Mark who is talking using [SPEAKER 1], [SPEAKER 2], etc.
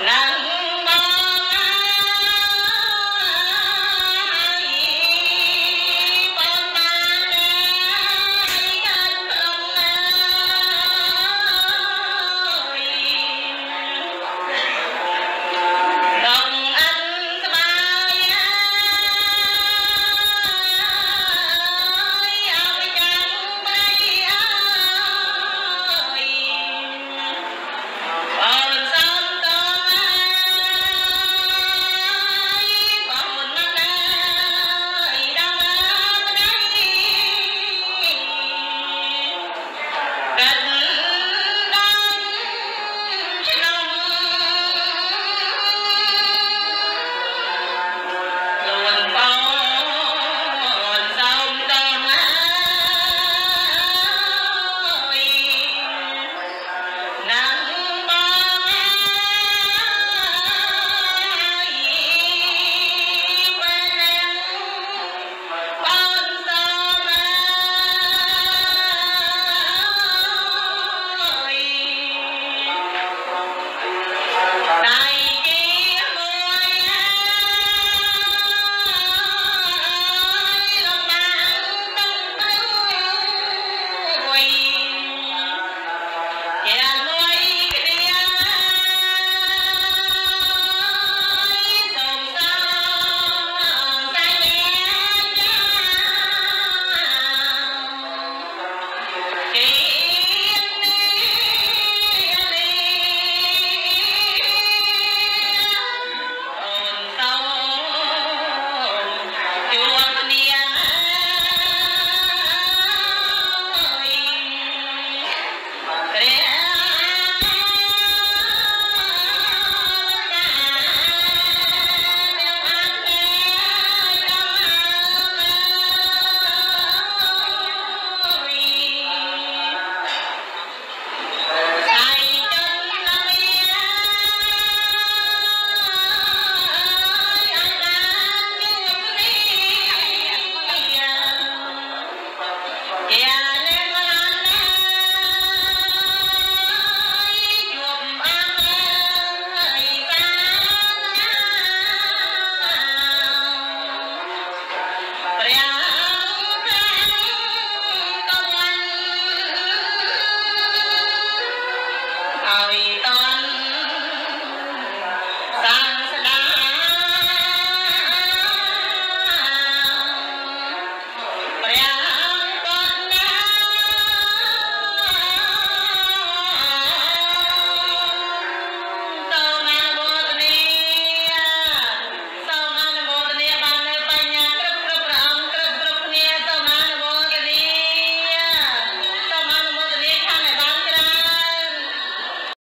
[SPEAKER 1] Nada.